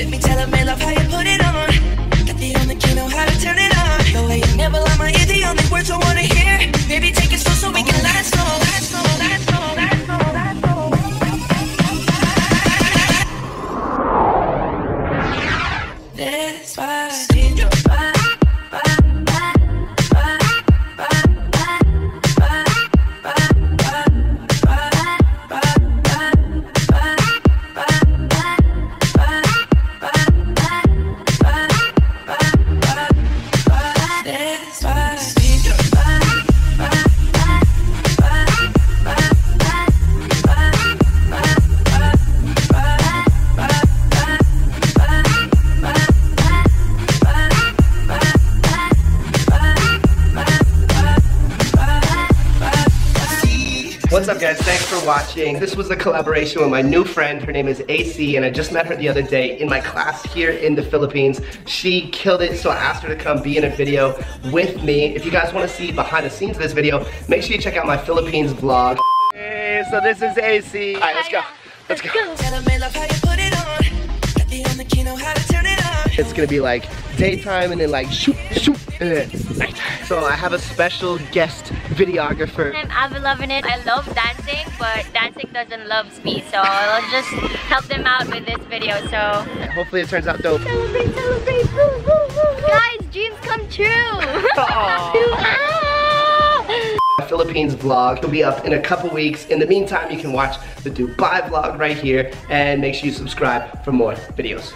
Let me tell 'em, I love how you put it on. What's up guys, thanks for watching. This was a collaboration with my new friend, her name is AC, and I just met her the other day in my class here in the Philippines. She killed it, so I asked her to come be in a video with me. If you guys wanna see behind the scenes of this video, make sure you check out my Philippines vlog. Hey, so this is AC. All right, let's go, let's go. It's gonna be like daytime and then like shoot, shoot, and then nighttime. So I have a special guest videographer. I'm Ave loving it. I love dancing, but dancing doesn't love me. So I'll just help them out with this video. So Hopefully it turns out dope. celebrate, celebrate, woo, woo, woo. Guys, dreams come true. Philippines vlog will be up in a couple weeks. In the meantime, you can watch the Dubai vlog right here and make sure you subscribe for more videos.